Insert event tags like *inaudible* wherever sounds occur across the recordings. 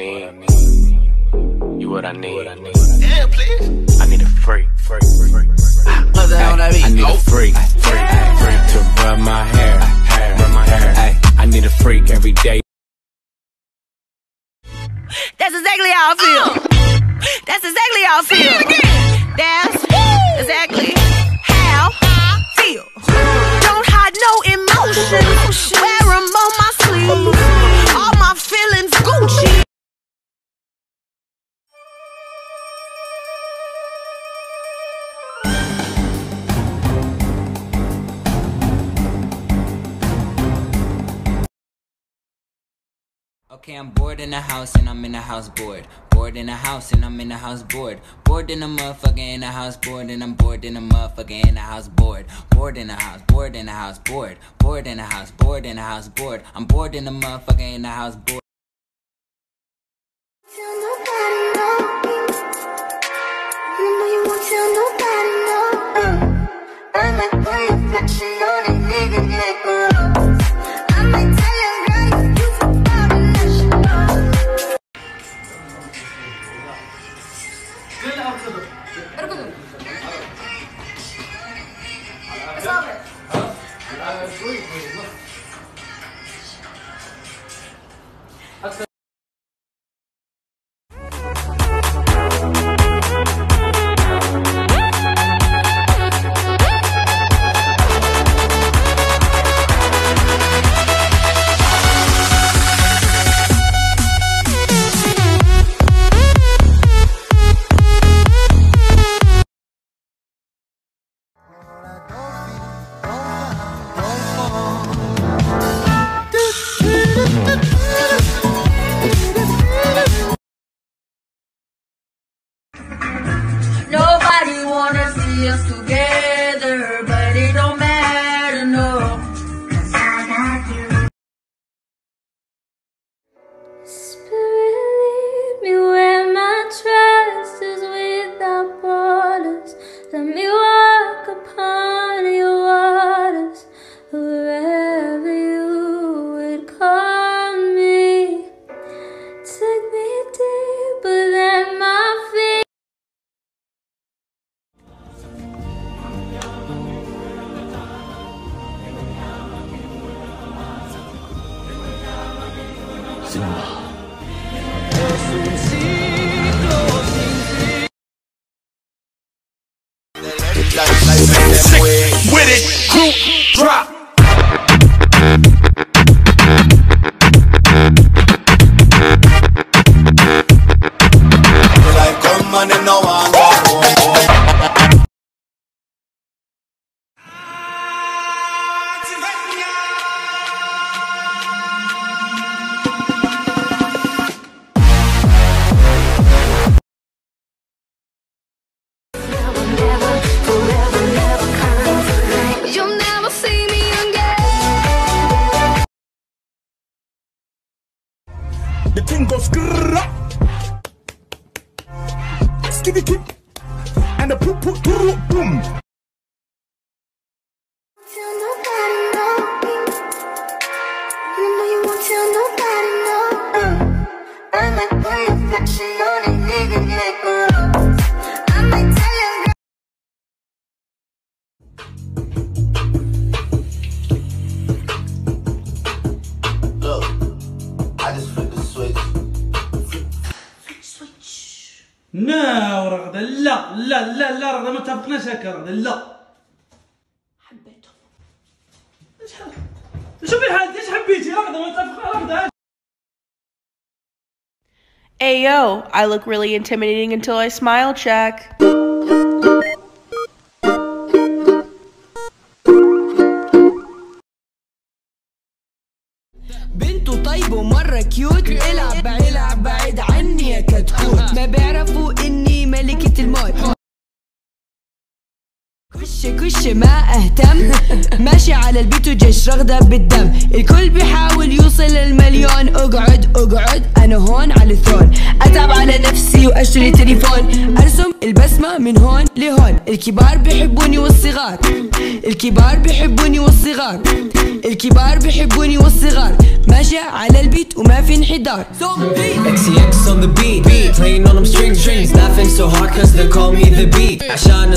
need. You what I need. Yeah, please. I need a freak. Freak. Freak. Ay, I need a freak. Freak. Freak to rub my hair. Hair. Rub my hair. I need a freak every day. That's exactly how I feel. That's exactly how I feel. That's exactly how I feel. Don't hide no emotions. Wear Okay, I'm bored in the house and I'm in the house bored. Bored in the house and I'm in the house bored. Bored in the motherfucker in the house bored and I'm bored in the motherfucker in the house bored. Bored in the house, bored in the house bored. Bored in the house, bored in the house bored. I'm bored in the motherfucker in the house bored. With it, group drop. The thing goes kick. And the boom. لا ورغدة لا لا لا لا رغدة ما اتفقناش هكا رغدة لا. حبيتهم. شوفي الحال؟ إيش حبيتي؟ رغدة ما اتفقنا رغدة Ayo, I look really intimidating until I smile check. بنته طيب ومرة كيوت العب بعيد العب بعيد عني يا كتكوت. ما بيعرفوا اني ملكة الموت كش كش ما أهتم. *laughs* ماشي على البيت وجيش رغدة بالدم. الكل بيحاول يوصل للمليون اقعد اقعد أنا هون على الثون أتعب على نفسي وأشتري تليفون. أرسم البسمة من هون لهون. الكبار بيحبوني والصغار. الكبار بيحبوني والصغار. الكبار بيحبوني والصغار. ماشي على البيت وما في انحدار. Beat. عشان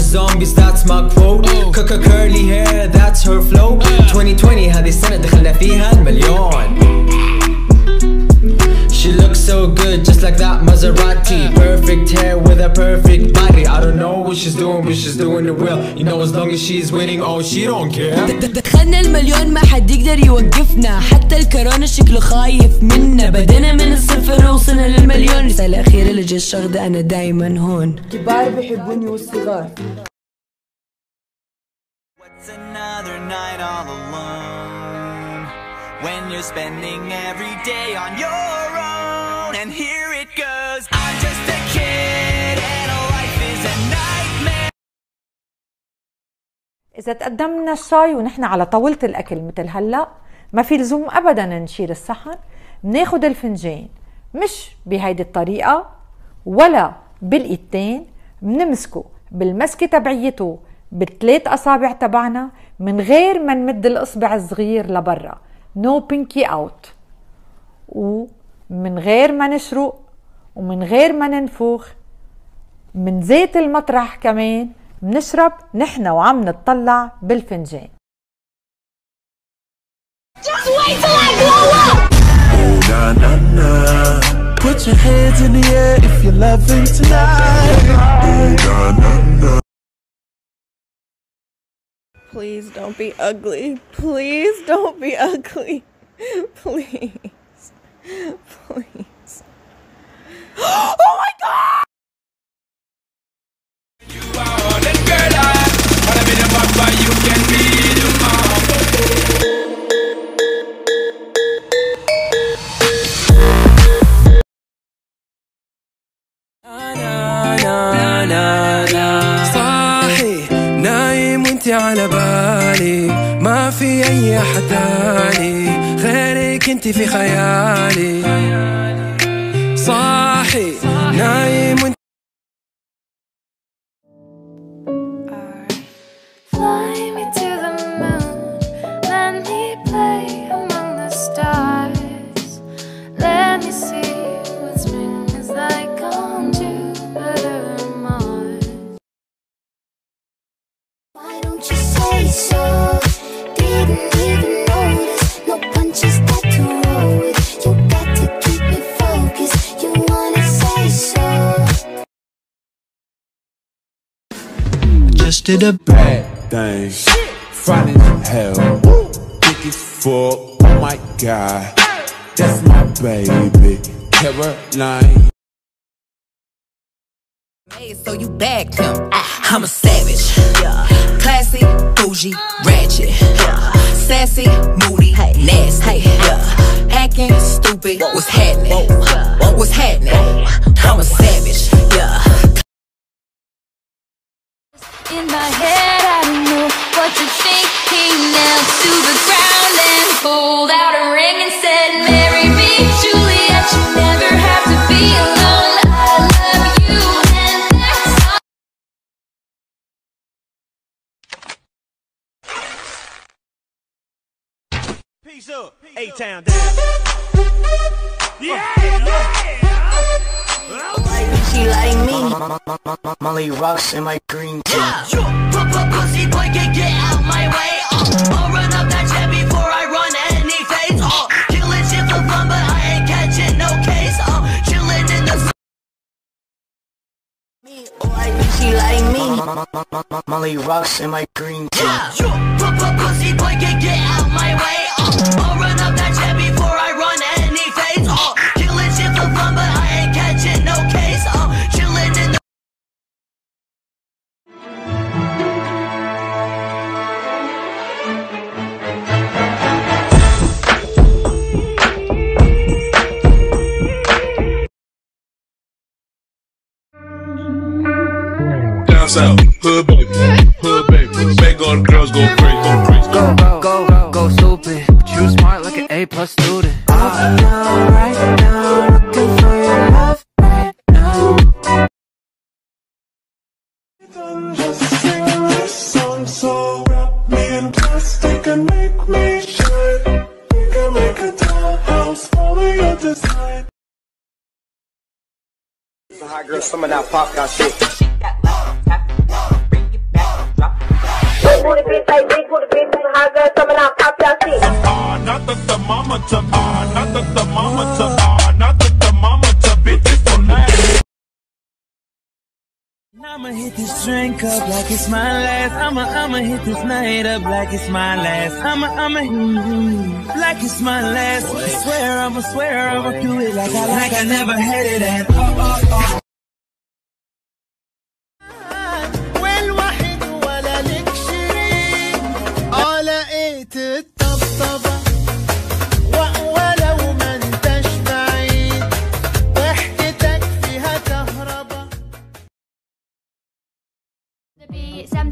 quote كوكا curly hair that's her flow 2020 هذه السنة دخلنا فيها المليون She looks so good just like that Maserati Perfect hair with a perfect body I don't know what she's doing but she's doing it well You know as long as she's winning oh she don't care دخلنا المليون ما حد يقدر يوقفنا حتى الكورونا شكله خايف منا بدينا من الصفر وصلنا للمليون رسالة أخيرة لجيش الشغدة أنا دايما هون كبار بيحبوني والصغار Another night all alone. When you're spending every day on your own. And here it goes. I'm just a kid and life is a nightmare. إذا تقدمنا الشاي ونحن على طاولة الأكل مثل هلأ ما في لزوم أبدا نشيل الصحن. بناخد الفنجان مش بهيدي الطريقة ولا بالإيدتين بنمسكه بالمسكة تبعيته بالثلاث أصابع تبعنا من غير ما نمد الإصبع الصغير لبرا نو بينكي أوت ومن غير ما نشرق ومن غير ما ننفخ من زيت المطرح كمان بنشرب نحن وعم نتطلع بالفنجان Just wait till I blow up! Oh, na na na. Put your hands in the air if you're loving tonight. Oh, na na na. Please don't be ugly. Please don't be ugly. *laughs* Please. Please. *gasps* Oh my god! انتي في خيالي. صاحي نايم. Did a bad thing. Fine as hell. Thick as fuck. Oh my god. That's my baby. Caroline. Hey, so you bagged him. I'm a savage. Yeah. Classy, bougie, ratchet. Yeah. Sassy, moody, nasty. Yeah. Acting stupid. What's happening? What's happening? I'm a savage. Peace up, A-Town down. Yeah, She like me. Molly rocks in my green tea. Pussy boy, get, get out my way. I'll run up that jet before I run any phase. Shit for fun, but I ain't catching no case. In the She like me. Molly rocks in my green tea. Pussy boy, get, get out my way. Uh, I'll run up that hood baby, hood baby. Make all the girls go crazy, go crazy. Go, go, go, go stupid. You smart like an A plus student. Right now, right now, looking for your love right now. Just sing this song, so wrap me in plastic and make me shine. We can make a dollhouse, follow your design. Hot girl, some of that pop got shit. Not the thermometer. Ah, not the thermometer. Ah, not the thermometer. Bitches don't last. I'ma hit this drink up like it's my last. I'ma, I'ma hit this night up like it's my last. I'ma, I'ma, mm, like it's my last. I Swear, I'ma swear, I'ma do it like I, like I never had it at. Oh, oh, oh.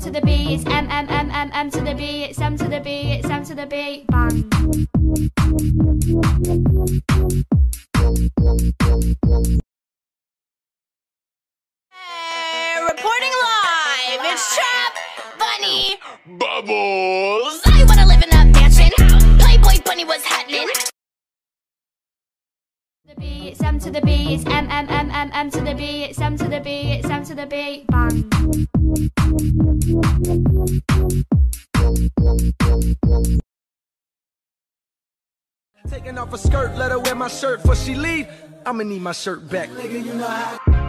To the B, it's M M M M M to the B, it's M to the B, it's M to the B. Bang. Reporting live, it's Trap Bunny. Bubbles. I wanna live in that mansion. Playboy Bunny was happening. The B, it's M to the B, it's M M M M M to the B, it's M to the B, it's M to the B. Bang. Taking off a skirt, let her wear my shirt before she leave. I'ma need my shirt back. Nigga, you know how.